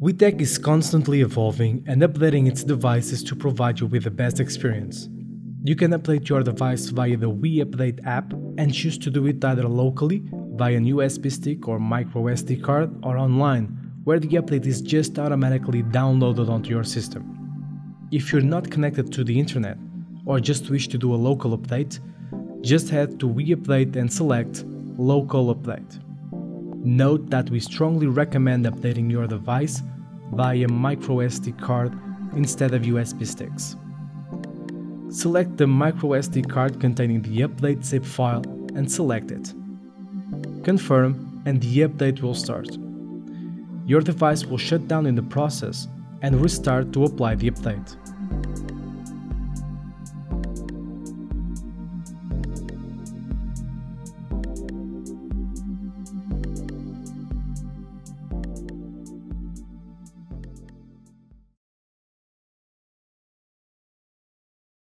WeTek is constantly evolving and updating its devices to provide you with the best experience. You can update your device via the WeUpdate app and choose to do it either locally via an USB stick or micro SD card or online, where the update is just automatically downloaded onto your system. If you're not connected to the internet or just wish to do a local update, just head to WeUpdate and select Local Update. Note that we strongly recommend updating your device via micro SD card instead of USB sticks. Select the micro SD card containing the update zip file and select it. Confirm and the update will start. Your device will shut down in the process and restart to apply the update.